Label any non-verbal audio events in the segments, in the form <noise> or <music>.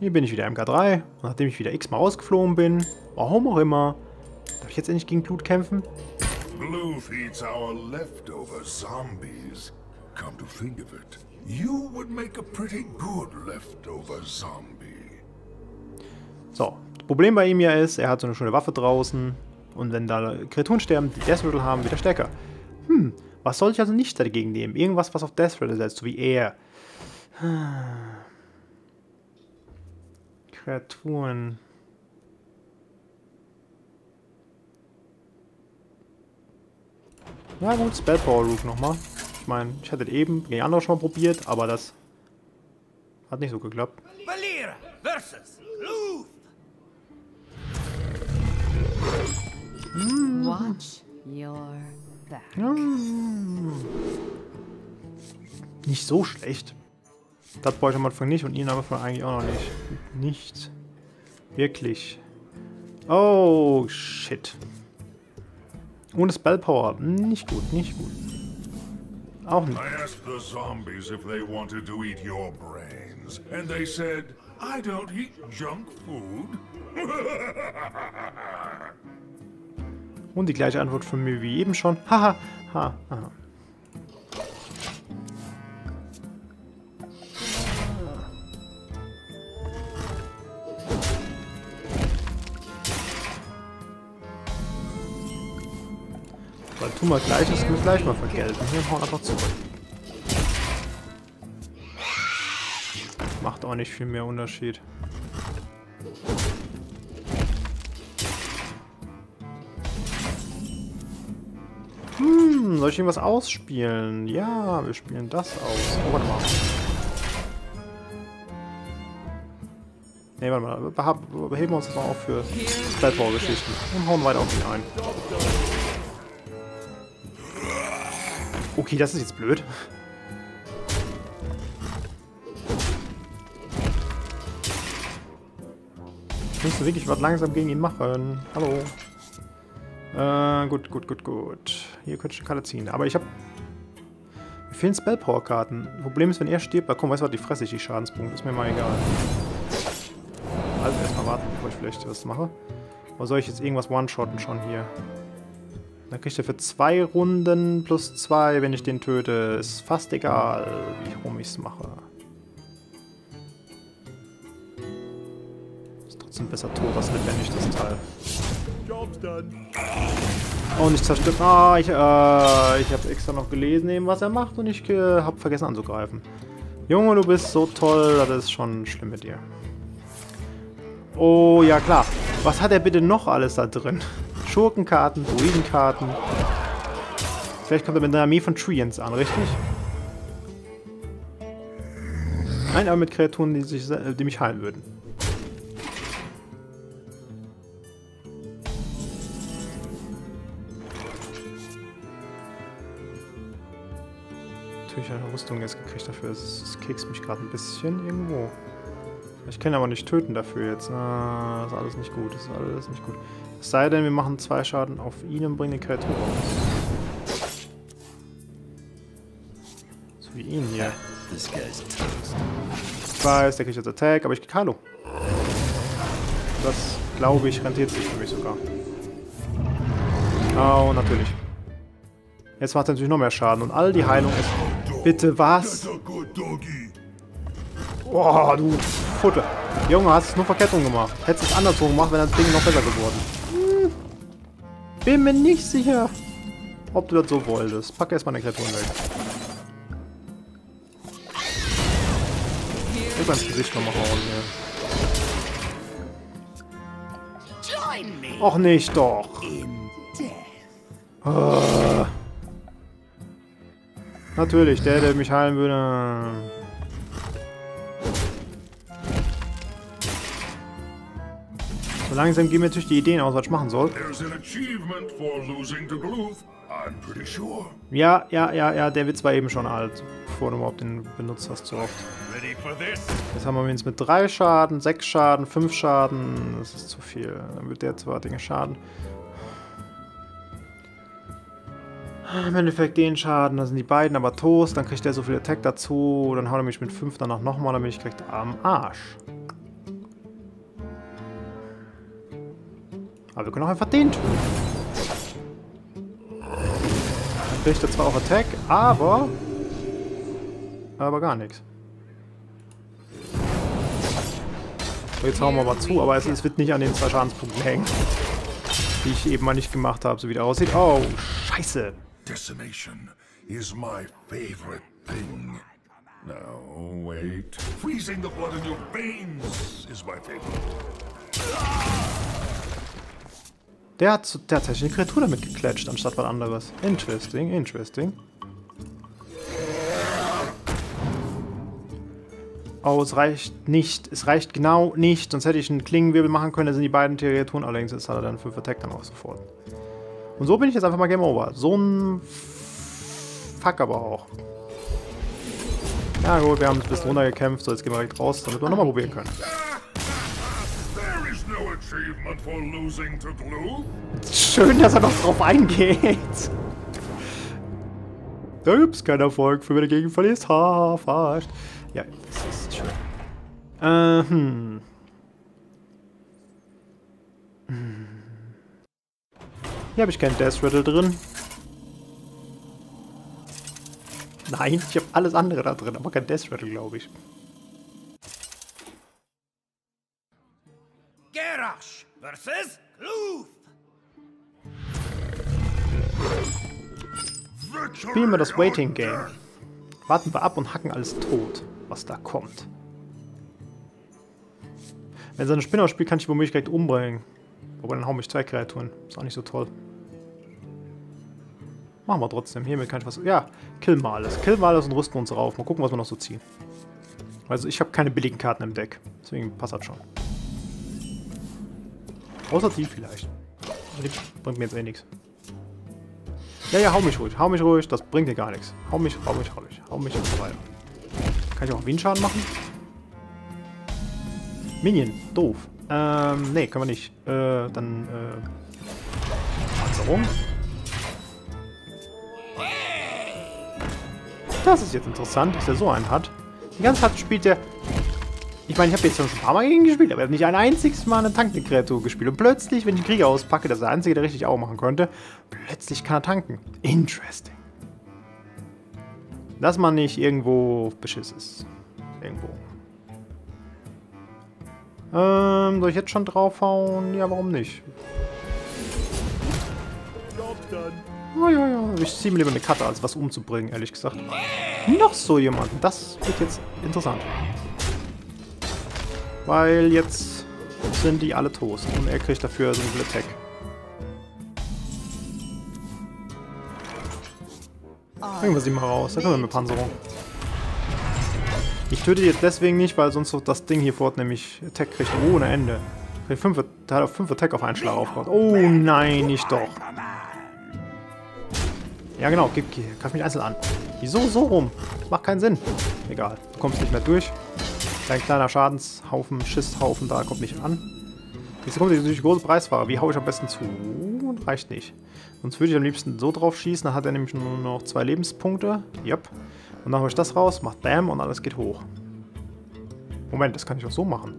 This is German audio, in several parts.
Hier bin ich wieder MK3. Und nachdem ich wieder x-mal rausgeflogen bin, warum auch immer, darf ich jetzt endlich gegen Blut kämpfen? Blue feeds our leftover zombies. Come to think of it, you would make a pretty good leftover zombie. So, das Problem bei ihm ja ist, er hat so eine schöne Waffe draußen. Und wenn da Kreaturen sterben, die Death Rattle haben, wird er stärker. Hm, was soll ich also nicht dagegen nehmen? Irgendwas, was auf Death Rattle setzt, so wie er. Kreaturen. Na gut, Spell Power Rook nochmal. Ich meine, ich hatte eben gegen andere schon mal probiert, aber das hat nicht so geklappt. Valera versus Luth. Watch your back. Nicht so schlecht. Das brauche ich am Anfang nicht und ihn am Anfang eigentlich auch noch nicht. Nicht wirklich. Oh, shit. Ohne Spell Power. Nicht gut, nicht gut. Auch nicht. I asked the zombies if they wanted to eat your brains, and they said, I don't eat junk food. <laughs> Und die gleiche Antwort von mir wie eben schon. Haha, ha, ha. Tu mal gleiches mit gleich mal vergelten. Hier hauen einfach zurück. Macht auch nicht viel mehr Unterschied. Hm, soll ich irgendwas ausspielen? Ja, wir spielen das aus. Oh, warte mal. Ne, warte mal. Beheben wir uns das mal auf für Skypower-Geschichten. Und hauen weiter auf ihn ein. Okay, das ist jetzt blöd. Ich müsste wirklich was langsam gegen ihn machen. Hallo. Äh, gut, gut, gut, gut. Hier könnte ich eine Karte ziehen. Aber ich habe... Mir fehlen Spellpower-Karten. Problem ist, wenn er stirbt, da komm, weißt du was, die fresse ich, die Schadenspunkte. Ist mir mal egal. Also erstmal warten, bevor ich vielleicht was mache. Oder soll ich jetzt irgendwas one-shotten schon hier? Dann kriegt er für zwei Runden plus zwei, wenn ich den töte. Ist fast egal, wie rum ich es mache. Ist trotzdem besser tot als lebendig, das Teil. Oh, nicht zerstört. Ah, ich, äh, ich habe extra noch gelesen, eben, was er macht und ich äh, habe vergessen anzugreifen. Junge, du bist so toll, das ist schon schlimm mit dir. Oh, ja klar. Was hat er bitte noch alles da drin? Schurkenkarten, Druidenkarten. Vielleicht kommt er mit einer Armee von Treants an, richtig? Nein, aber mit Kreaturen, die, sich, die mich heilen würden. Natürlich eine Rüstung jetzt gekriegt dafür. Das kekst mich gerade ein bisschen irgendwo. Ich kann aber nicht töten dafür jetzt. Na, ist alles nicht gut. Ist alles nicht gut. Es sei denn, wir machen zwei Schaden auf ihn und bringen die Kreatur raus. So wie ihn hier. Ich weiß, der kriegt jetzt Attack, aber ich krieg Hallo. Das, glaube ich, rentiert sich für mich sogar. Oh, natürlich. Jetzt macht er natürlich noch mehr Schaden und all die Heilung ist... Bitte, was? Boah, du Futte. Junge, hast es nur Verkettung gemacht. Hättest es andersrum gemacht, wäre das Ding noch besser geworden. Bin mir nicht sicher, ob du das so wolltest. Pack erstmal eine Kreaturen weg. Ich ins Gesicht nochmal hauen me Och nicht doch. Ah. Natürlich, der, der mich heilen würde. So langsam gehen mir natürlich die Ideen aus, was ich machen soll. Sure. Ja, ja, ja, ja, der Witz war eben schon alt, bevor du überhaupt den benutzt hast so oft. Jetzt haben wir jetzt mit 3 Schaden, 6 Schaden, 5 Schaden. Das ist zu viel. Dann wird der zwei Dinge Schaden. Im Endeffekt den Schaden, da sind die beiden aber Toast, dann kriegt der so viel Attack dazu, dann haut er mich mit 5 danach nochmal, dann bin ich direkt am Arsch. Aber wir können auch einfach den tun. Dann kriegt er zwar auch Attack, aber... Aber gar nichts. So, jetzt hauen wir mal zu, aber es, es wird nicht an den zwei Schadenspunkten hängen. Die ich eben mal nicht gemacht habe, so wie der aussieht. Oh, scheiße. Decimation is my favorite thing. No, wait. Freezing the blood in your veins is my favorite. Der hat so- tatsächlich eine Kreatur damit geklatscht, anstatt was anderes. Interesting, interesting. Oh, es reicht nicht. Es reicht genau nicht. Sonst hätte ich einen Klingenwirbel machen können. Da sind die beiden Kreaturen. Allerdings ist er dann 5 Attack dann auch sofort. Und so bin ich jetzt einfach mal Game Over. So ein Fuck aber auch. Ja gut, wir haben ein bisschen runtergekämpft. So, jetzt gehen wir direkt raus, damit wir nochmal probieren können. Schön, dass er noch drauf eingeht. Da gibt's keinen Erfolg, für wer dagegen verlierst. Haha, verarscht. Ja, das ist schön. Äh, hm. Hm. Hier habe ich keinen Death Rattle drin. Nein, ich habe alles andere da drin, aber kein Death Rattle, glaube ich. Versus Luth. Spielen wir das Waiting Game. Warten wir ab und hacken alles tot, was da kommt. Wenn so eine Spinner spielt, kann ich die womöglich direkt umbringen. Aber dann hauen mich zwei Kreaturen. Ist auch nicht so toll. Machen wir trotzdem. Hiermit kann ich was... Ja, killen wir alles. Killen wir alles und rüsten uns rauf. Mal gucken, was wir noch so ziehen. Also ich habe keine billigen Karten im Deck. Deswegen passt das schon. Außer die vielleicht. Die bringt mir jetzt eh nichts. Ja, ja, hau mich ruhig, hau mich ruhig, das bringt dir gar nichts. Hau mich, hau mich, hau mich, hau mich und so weiter. Kann ich auch Wien-Schaden machen? Minion, doof. Ähm, nee, können wir nicht. Äh, dann, äh... Panzerung. Das ist jetzt interessant, dass er so einen hat. Die ganze Zeit spielt er... Ich meine, ich habe jetzt schon ein paar Mal gegen gespielt, aber er hat nicht ein einziges Mal eine tankende Kreatur gespielt. Und plötzlich, wenn ich Krieger auspacke, das ist der einzige, der richtig auch machen könnte, plötzlich kann er tanken. Interesting. Dass man nicht irgendwo beschiss ist. Irgendwo. Ähm, soll ich jetzt schon draufhauen? Ja, warum nicht? Oh, ja, ja. Ich ziehe mir lieber eine Karte, als was umzubringen, ehrlich gesagt. Noch so jemanden. Das wird jetzt interessant. Weil jetzt sind die alle Toast. Und er kriegt dafür so einen Attack. Bringen wir sie mal raus. Da können wir mit Panzerung. Ich töte die jetzt deswegen nicht, weil sonst so das Ding hier fort nämlich Attack kriegt ohne Ende. Kriegt fünf, der hat auf 5 Attack auf einen Schlag aufgebaut. Oh nein, nicht doch. Ja genau, gib, gib, greif mich einzeln an. Wieso so rum? Das macht keinen Sinn. Egal, du kommst nicht mehr durch. Dein kleiner Schadenshaufen, Schisshaufen da kommt nicht an. Jetzt kommt natürlich große Preisfahrer. Wie hau ich am besten zu? Reicht nicht. Sonst würde ich am liebsten so drauf schießen. Dann hat er nämlich nur noch zwei Lebenspunkte. Yep. Und dann hole ich das raus, macht Bam und alles geht hoch. Moment, das kann ich auch so machen.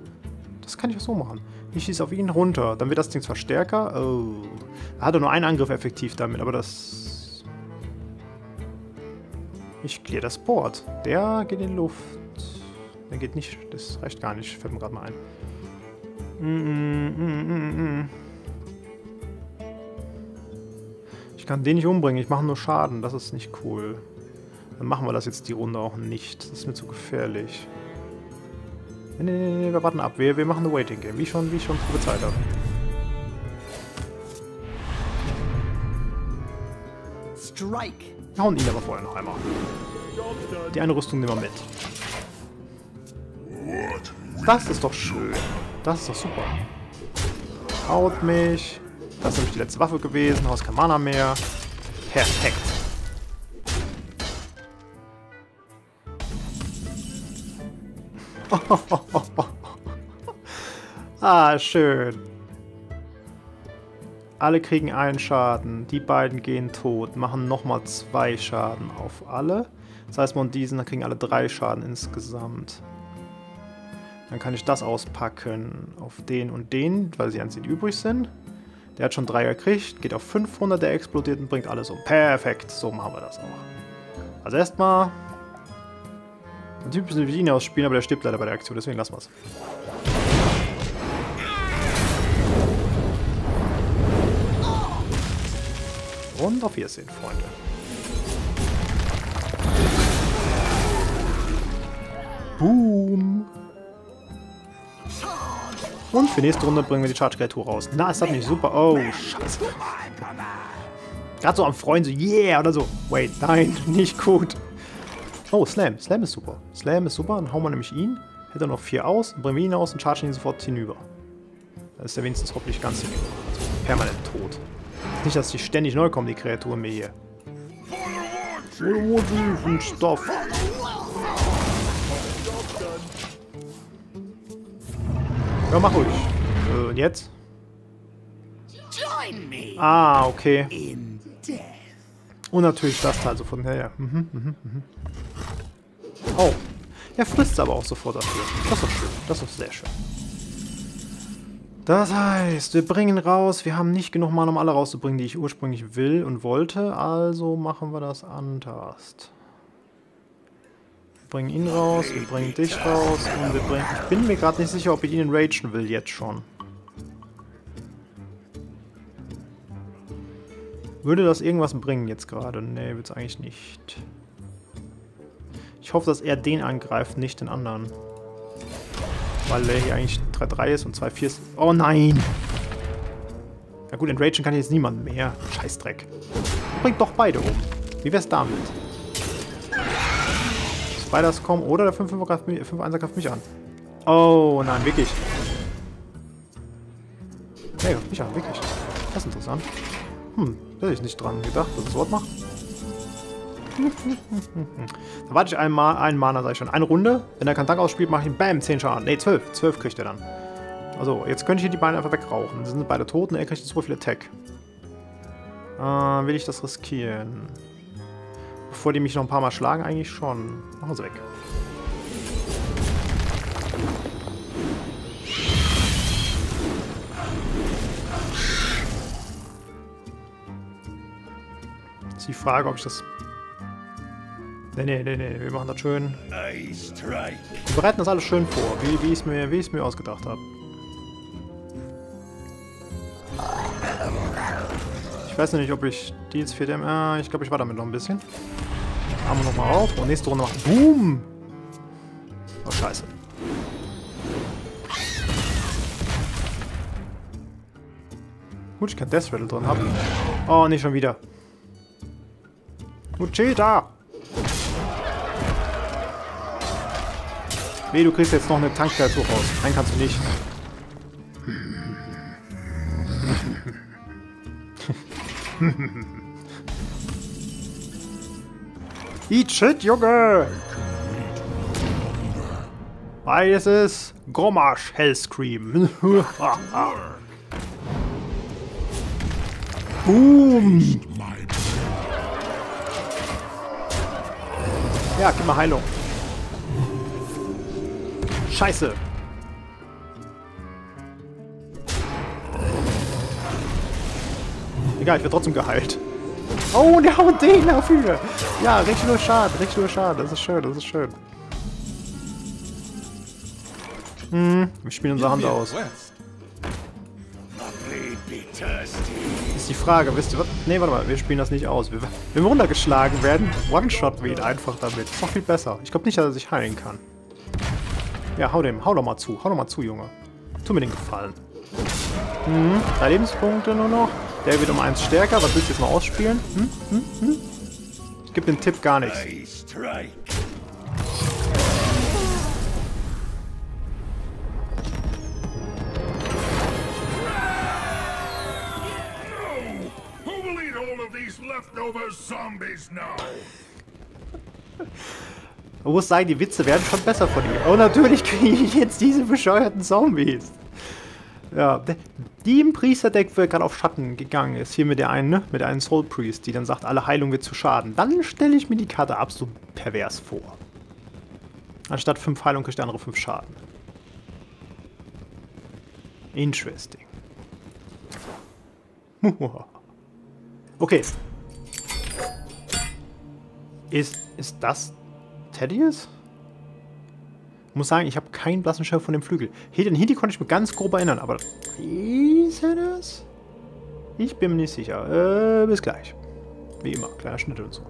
Das kann ich auch so machen. Ich schieße auf ihn runter. Dann wird das Ding zwar stärker. Oh. Er hatte nur einen Angriff effektiv damit, aber das... Ich clear das Board. Der geht in die Luft. Der geht nicht. Das reicht gar nicht. Fällt mir gerade mal ein. Mm, mm, mm. Ich kann den nicht umbringen. Ich mache nur Schaden. Das ist nicht cool. Dann machen wir das jetzt die Runde auch nicht. Das ist mir zu gefährlich. Nee, nee, nee, nee wir warten ab. Wir, wir machen eine Waiting Game. Wie schon, wie ich schon prophezeit habe. Strike. Wir hauen ihn aber vorher noch einmal. Die eine Rüstung nehmen wir mit. Das ist doch schön. Das ist doch super. Haut mich. Das ist nämlich die letzte Waffe gewesen. Haus kein Mana mehr. Perfekt. <laughs> ah, schön. Alle kriegen einen Schaden. Die beiden gehen tot. Machen nochmal zwei Schaden auf alle. Das heißt, man diesen, kriegen alle drei Schaden insgesamt. Dann kann ich das auspacken auf den und den, weil sie einzig übrig sind. Der hat schon drei gekriegt, geht auf 500, der explodiert und bringt alles um. Perfekt, so machen wir das auch. Also erstmal ein Typ wie ihn ausspielen, aber der stirbt leider bei der Aktion, deswegen lassen wir es. Und auf Wiedersehen, Freunde. Und für nächste Runde bringen wir die Charge-Kreatur raus. Na, ist das nicht super? Oh, scheiße. Gerade so am Freuen, so yeah oder so. Wait, nein, <laughs> nicht gut. Oh, Slam. Slam ist super. Slam ist super. Dann hauen wir nämlich ihn. Hält er noch vier aus. Dann bringen wir ihn aus und chargen ihn sofort hinüber. Dann ist er wenigstens hoffentlich ganz hinüber. Also permanent tot. Nicht, dass die ständig neu kommen, die Kreaturen mir hier. Stuff. Ja, mach ruhig. Äh, und jetzt? Ah, okay. Und natürlich das Teil sofort hinterher. Mhm, mhm, mhm. Oh. Er frisst aber auch sofort dafür. Das ist doch schön. Das ist sehr schön. Das heißt, wir bringen raus. Wir haben nicht genug Mana, um alle rauszubringen, die ich ursprünglich will und wollte. Also machen wir das anders. Wir bringen ihn raus, wir bringen dich raus und wir bringen... Ich bin mir gerade nicht sicher, ob ich ihn enragen will jetzt schon. Würde das irgendwas bringen jetzt gerade? Nee, wird es eigentlich nicht. Ich hoffe, dass er den angreift, nicht den anderen. Weil er hier eigentlich 3-3 ist und 2-4 ist. Oh nein! Na gut, entragen kann ich jetzt niemand mehr. Scheißdreck. Bringt doch beide um. Wie wär's damit? Spiders kommen oder der 5-1er greift, mich, 5 greift mich an. Oh nein, wirklich. Nee, greift mich an, wirklich. Das ist interessant. Hm, hätte ich nicht dran gedacht, dass das Wort macht. <laughs> dann warte ich einmal, einen Mana, sag ich schon. Eine Runde. Wenn er keinen Tank ausspielt, mache ich ihm BAM 10 Schaden. Ne, 12. 12 kriegt er dann. Also, jetzt könnte ich hier die Beine einfach wegrauchen. Dann sind beide tot und er kriegt super viel Attack. Äh, will ich das riskieren? Bevor die mich noch ein paar Mal schlagen, eigentlich schon. Machen sie weg. ist die Frage, ob ich das... Nee, nee, nee, nee, wir machen das schön. Wir bereiten das alles schön vor, wie, wie ich es mir, mir ausgedacht habe. Ich weiß nicht, ob ich die jetzt 4 DM... Äh, ich glaube, ich war damit noch ein bisschen. Arme wir nochmal auf und nächste Runde machen. Boom! Oh, scheiße. Gut, ich kann Death Rattle drin haben. Oh, nicht schon wieder. Muchita! Nee, du kriegst jetzt noch eine Tankkreatur raus. Nein, kannst du nicht. <laughs> Eat shit, Junge! Weil es ist Gromash Hellscream. <laughs> Boom! Ja, gib mal Heilung. Scheiße. Egal, ich werde trotzdem geheilt. Oh, der haut den dafür. Ja, richtig nur Schaden, richtig nur Schaden. Das ist schön, das ist schön. Hm, wir spielen unsere Hand aus. Ist die Frage, wisst ihr was? Ne, warte mal, wir spielen das nicht aus. Wir, wenn wir runtergeschlagen werden, One-Shot wir einfach damit. Ist doch viel besser. Ich glaube nicht, dass er sich heilen kann. Ja, hau dem, hau doch mal zu. Hau doch mal zu, Junge. Tu mir den Gefallen. Hm, drei Lebenspunkte nur noch. Der wird um eins stärker. Was willst du jetzt mal ausspielen? Hm, hm, hm? Gebe den Tipp gar nichts. Man muss sagen, die Witze werden schon besser von ihm. Oh, natürlich kriege ich jetzt diese bescheuerten Zombies. Ja, die im Priester-Deck gerade auf Schatten gegangen ist. Hier mit der einen, ne? Mit der einen Soul Priest, die dann sagt, alle Heilung wird zu Schaden. Dann stelle ich mir die Karte absolut pervers vor. Anstatt 5 Heilung kriegt der andere 5 Schaden. Interesting. <laughs> okay. Ist, ist das Thaddeus? Ich muss sagen, ich habe keinen blassen Schirm von dem Flügel. Hier, den Hindi konnte ich mir ganz grob erinnern, aber ist er das? Ich bin mir nicht sicher. Äh, bis gleich. Wie immer, kleiner Schnitt und so.